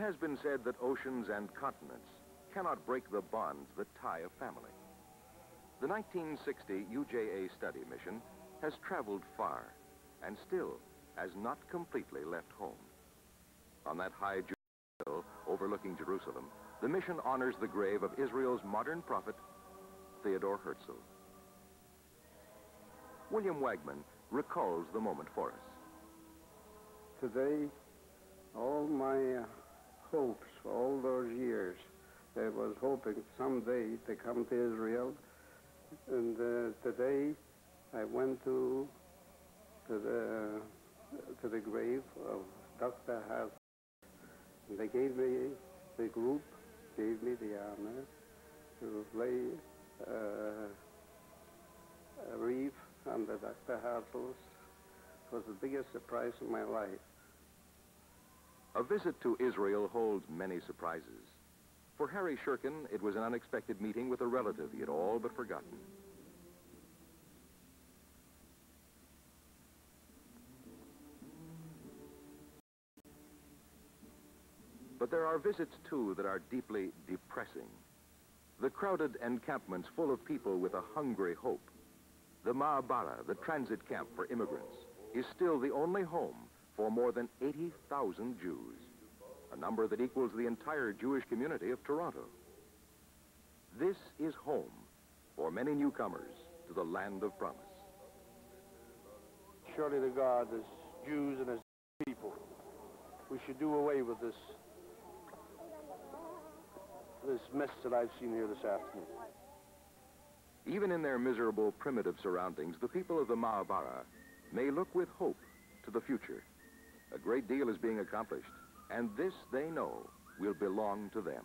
has been said that oceans and continents cannot break the bonds that tie a family. The 1960 UJA study mission has traveled far and still has not completely left home. On that high hill overlooking Jerusalem, the mission honors the grave of Israel's modern prophet, Theodor Herzl. William Wagman recalls the moment for us. Today, all my uh, hopes for all those years, I was hoping someday to come to Israel. And uh, today, I went to to the to the grave of Dr. Haas. And they gave me the group gave me the honor to lay uh, a wreath under Dr. Herzl's. It was the biggest surprise of my life. A visit to Israel holds many surprises. For Harry Shirkin, it was an unexpected meeting with a relative he had all but forgotten. But there are visits, too, that are deeply depressing. The crowded encampments full of people with a hungry hope. The Ma'abara, the transit camp for immigrants, is still the only home for more than 80,000 Jews, a number that equals the entire Jewish community of Toronto. This is home for many newcomers to the land of promise. Surely to God, as Jews and as people, we should do away with this this mess that I've seen here this afternoon. Even in their miserable, primitive surroundings, the people of the Ma'abara may look with hope to the future. A great deal is being accomplished, and this they know will belong to them.